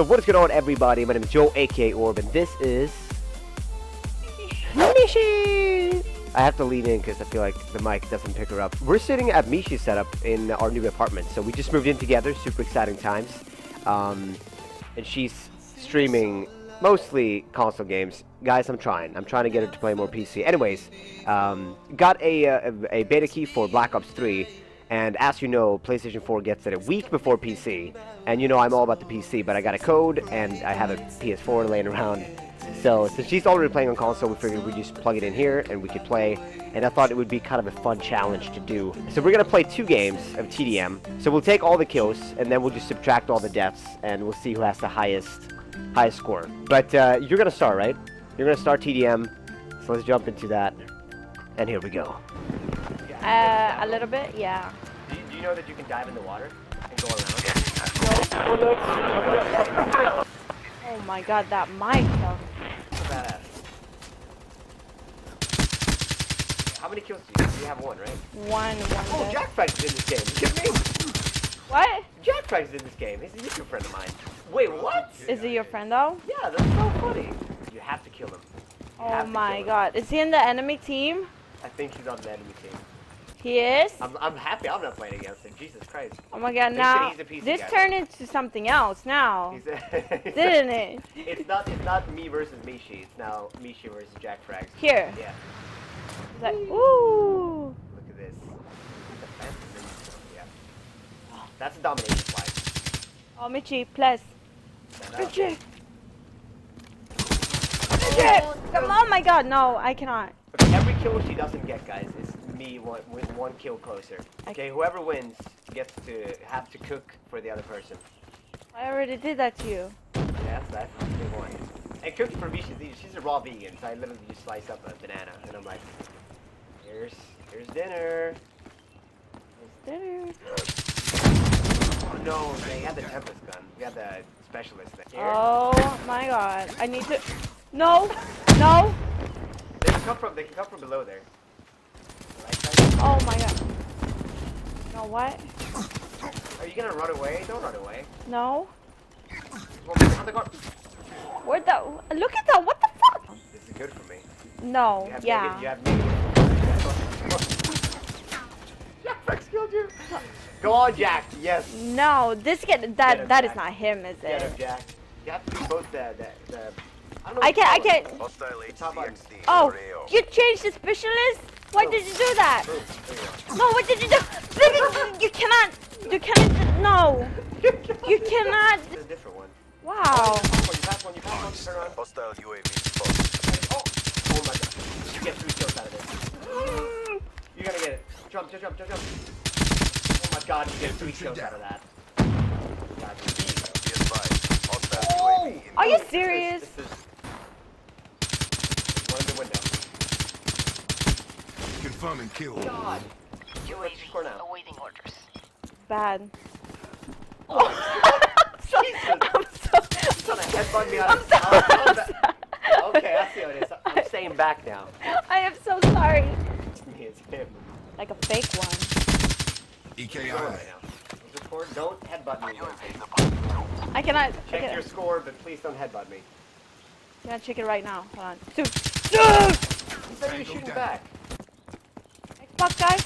So what is going on everybody? My name is Joe, aka Orb, and this is... Michi! I have to lean in because I feel like the mic doesn't pick her up. We're sitting at Michi's setup in our new apartment, so we just moved in together, super exciting times. Um, and she's streaming mostly console games. Guys, I'm trying. I'm trying to get her to play more PC. Anyways, um, got a, uh, a beta key for Black Ops 3, and as you know, PlayStation 4 gets it a week before PC. And you know I'm all about the PC, but I got a code, and I have a PS4 laying around. So, since she's already playing on console, we figured we'd just plug it in here, and we could play. And I thought it would be kind of a fun challenge to do. So we're going to play two games of TDM. So we'll take all the kills, and then we'll just subtract all the deaths, and we'll see who has the highest highest score. But uh, you're going to start, right? You're going to start TDM, so let's jump into that. And here we go. Uh, a little bit, yeah. You, know that you can dive in the water and go around? Oh my god, that mic. Badass. How many kills do you have? You have one, right? One, one. Oh, death. Jack Frags' in this game. You kidding me? What? Jack Frags' in this game. He's a YouTube friend of mine. Wait, what? Is he your friend though? Yeah, that's so funny. You have to kill him. You Oh my kill him. god. Is he in the enemy team? I think he's on the enemy team. He is? I'm, I'm happy I'm not playing against him. Jesus Christ. Oh my god, They now. a This guy. turned into something else now. He's a, Didn't it? It's not it's not me versus Michi. It's now Michi versus Jack Frags. Here. Yeah. Is that- ooh. Look at this. Yeah. That's a domination flag. Oh, Michi, plus. Michi. Michi! Oh, on, my god, no, I cannot. Okay, every kill she doesn't get, guys, me one, with one kill closer. Okay, whoever wins gets to have to cook for the other person. I already did that to you. Yes, that's the one. And cooking for me, she's, she's a raw vegan, so I literally just slice up a banana, and I'm like, here's here's dinner. Here's Dinner. Oh no, they had the Tempest gun. We had the specialist thing. Here. Oh my god. I need to. No! No! They can come from they can come from below there. Right side. Oh my god. No, what? Are you gonna run away? Don't run away. No? Well, the. Where the. Look at that! What the fuck? This is good for me. No, You have yeah. Negative, you have negative. Jack Rex killed you. Go on, Jack. Yes. No, this get Get that him, that is Jack. not him, is Get him, it? Jack. You have to do both the the. the I, don't know I can't. I you call it. can't. Hostile Top button. HCXD Oh, Oreo. you changed the specialist? Why did you do that? Boom. There you No, what did you do? You cannot. You cannot. No. You cannot. This a different one. Wow. You pass one. You pass one. Turn around. Hostile UAV spotted. Oh. Oh my god. You get three kills out of this. You're gonna get it. Jump, jump, jump, jump, jump. Oh my god, you get three kills out of that. God, Be advised. Hostile Oh! UAV in Are you This is- serious? This is one in the window. Confirming kill. God. What's your now? awaiting orders. Bad. Oh, so, Jesus. I'm so. Trying to headbutt me out I'm of sorry. Oh, I'm that- sorry. Okay, I see what it is. I'm staying back now. I am so sorry. It's me, it's him. Like a fake one. EKI. right now. What's your score? Don't headbutt me. I cannot. I Check cannot, your score, but please don't headbutt me. cannot check it right now. Hold on. Two. You said you shooting back. Fuck, guys.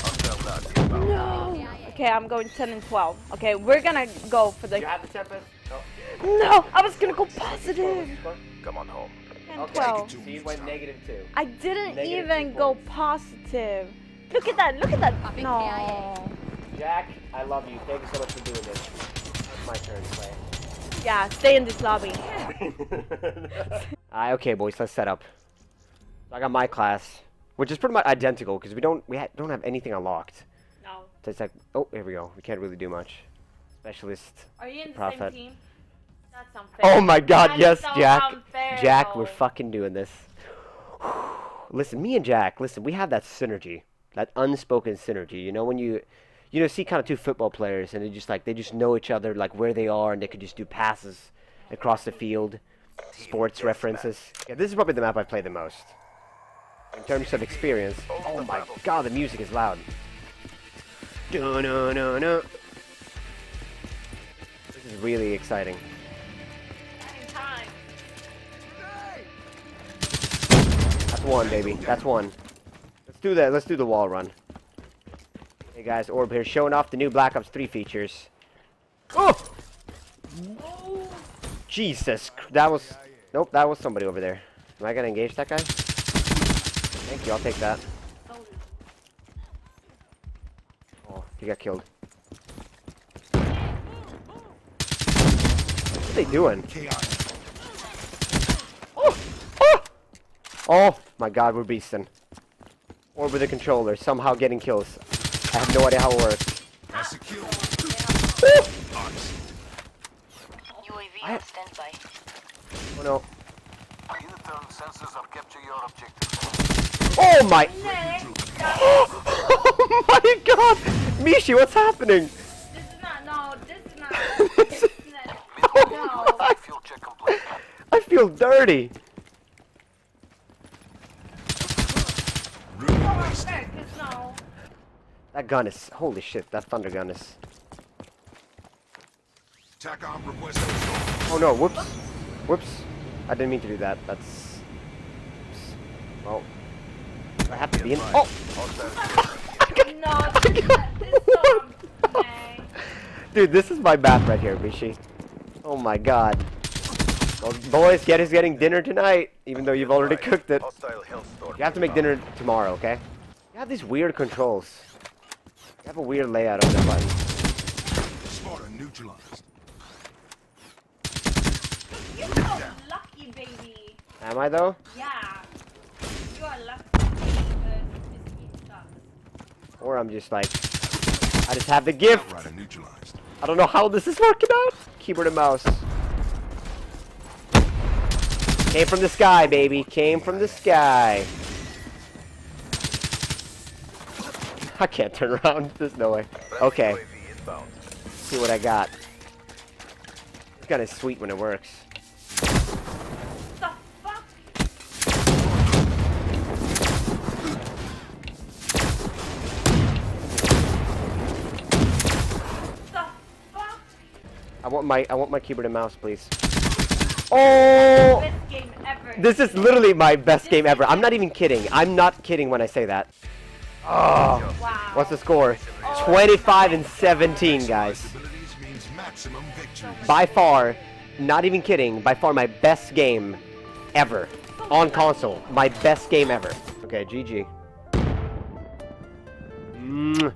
Hostile Nazi inbound. No. Okay, I'm going 10 and 12. Okay, we're gonna go for Do you the. have the Tempest? No. No, I was gonna go What's your score? What's positive. Come on home. 10 Okay. 12. So you went negative two. I didn't Negative even go positive. Look at that. Look at that. No. Jack, I love you. Thank you so much for doing this. It's my turn to play. Yeah, stay in this lobby. Alright, okay, boys, let's set up. I got my class, which is pretty much identical because we don't we ha don't have anything unlocked. No. So it's like, oh, here we go. We can't really do much. Specialist. Are you in the Prophet. same team? That's unfair. Oh my God, That yes, so Jack. unfair, Jack, we're fucking doing this. listen, me and Jack, listen, we have that synergy, that unspoken synergy. You know when you, you know, see kind of two football players and they just like they just know each other, like where they are, and they could just do passes across the field. Sports references. Yeah, this is probably the map I've played the most. In terms of experience. Oh my god, the music is loud. No, no, no, no. This is really exciting. That's one, baby. That's one. Let's do that. Let's do the wall run. Hey guys, Orb here, showing off the new Black Ops 3 features. Oh, Jesus, that was. Nope, that was somebody over there. Am I gonna engage that guy? Thank you. I'll take that. Oh, he got killed. What are they doing? Oh! Oh! Oh my god, we're beasting. Or with the controller, somehow getting kills. I have no idea how it works. UAV I- on standby. Oh no. Unit sensors have captured your objective. Oh my! Oh my god! Michi, what's happening? this is not. No, this is not. This is not. Oh my- Fuel. I feel dirty. Nick, it's no. That gun is holy shit. That thunder gun is. Oh no! Whoops! Whoops! I didn't mean to do that. That's. Oops. Well, I have to be in. Oh! No, this not. This is so. Dude, this is my bath right here, Michi. Oh my god. Well, boys, get us getting dinner tonight, even though you've already cooked it. You have to make dinner tomorrow, okay? You have these weird controls. You have a weird layout of the buttons. Sparta neutralized. You're so lucky, baby. Am I though? Yeah. You are lucky because this game sucks. Or I'm just like, I just have the gift. I don't know how this is working out. Keyboard and mouse. Came from the sky, baby. Came from the sky. I can't turn around. There's no way. Okay, see what I got. It's kind of sweet when it works. Want my I want my keyboard and mouse, please. Oh! Best game ever. This is literally my best game ever. I'm not even kidding. I'm not kidding when I say that. Oh, Wow. what's the score? 25 and 17, guys. Abilities means maximum victory. By far, not even kidding, by far my best game ever on console. My best game ever. Okay, GG. Mm.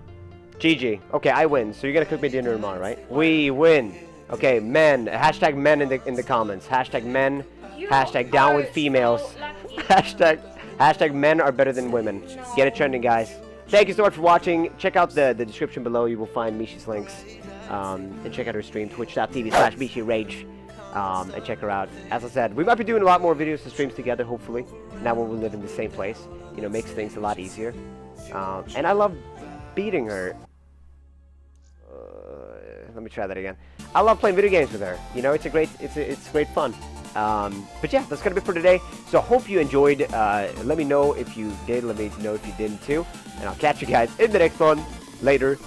GG. Okay, I win. So you're gonna cook me dinner tomorrow, right? We win. Okay, men. Hashtag men in the in the comments. Hashtag men. Hashtag down with females. Hashtag hashtag men are better than women. Get it trending, guys. Thank you so much for watching. Check out the, the description below. You will find Michi's links. Um, and check out her stream, twitch.tv slash Michirage. Um, and check her out. As I said, we might be doing a lot more videos and streams together, hopefully. Now when we live in the same place. You know, makes things a lot easier. Um, and I love beating her. Uh, let me try that again. I love playing video games with her. You know, it's a great, it's a, it's great fun. Um, but yeah, that's gonna be for today. So hope you enjoyed. Uh, let me know if you did. Let me know if you didn't too. And I'll catch you guys in the next one. Later.